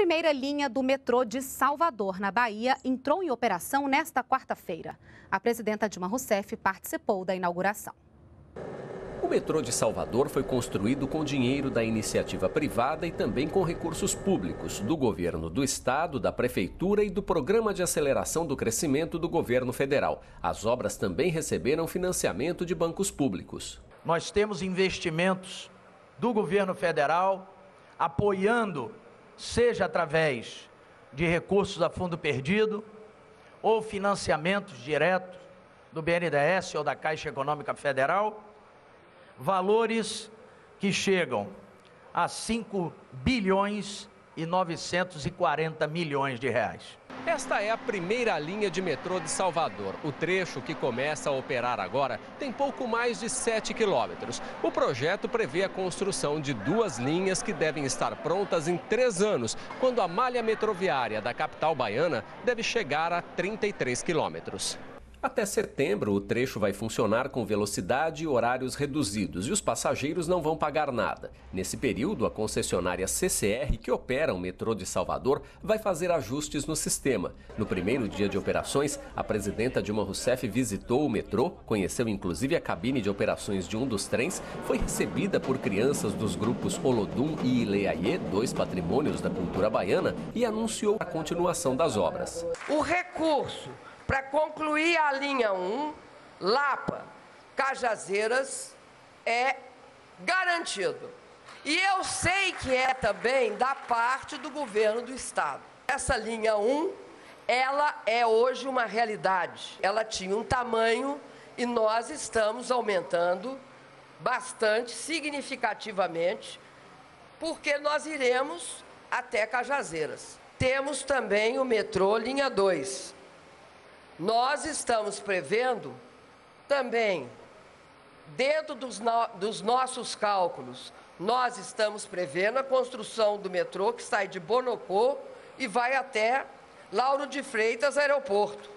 primeira linha do metrô de Salvador, na Bahia, entrou em operação nesta quarta-feira. A presidenta Dilma Rousseff participou da inauguração. O metrô de Salvador foi construído com dinheiro da iniciativa privada e também com recursos públicos do governo do estado, da prefeitura e do Programa de Aceleração do Crescimento do governo federal. As obras também receberam financiamento de bancos públicos. Nós temos investimentos do governo federal apoiando, seja através de recursos a fundo perdido ou financiamentos diretos do BNDES ou da Caixa Econômica Federal valores que chegam a 5 bilhões e 940 milhões de reais. Esta é a primeira linha de metrô de Salvador. O trecho que começa a operar agora tem pouco mais de 7 quilômetros. O projeto prevê a construção de duas linhas que devem estar prontas em três anos, quando a malha metroviária da capital baiana deve chegar a 33 quilômetros. Até setembro, o trecho vai funcionar com velocidade e horários reduzidos e os passageiros não vão pagar nada. Nesse período, a concessionária CCR, que opera o metrô de Salvador, vai fazer ajustes no sistema. No primeiro dia de operações, a presidenta Dilma Rousseff visitou o metrô, conheceu inclusive a cabine de operações de um dos trens, foi recebida por crianças dos grupos Olodum e Ileaie, dois patrimônios da cultura baiana, e anunciou a continuação das obras. O recurso para concluir a linha 1, Lapa, Cajazeiras, é garantido. E eu sei que é também da parte do governo do estado. Essa linha 1, ela é hoje uma realidade. Ela tinha um tamanho e nós estamos aumentando bastante, significativamente, porque nós iremos até Cajazeiras. Temos também o metrô linha 2, nós estamos prevendo também, dentro dos, no, dos nossos cálculos, nós estamos prevendo a construção do metrô que sai de Bonocô e vai até Lauro de Freitas Aeroporto.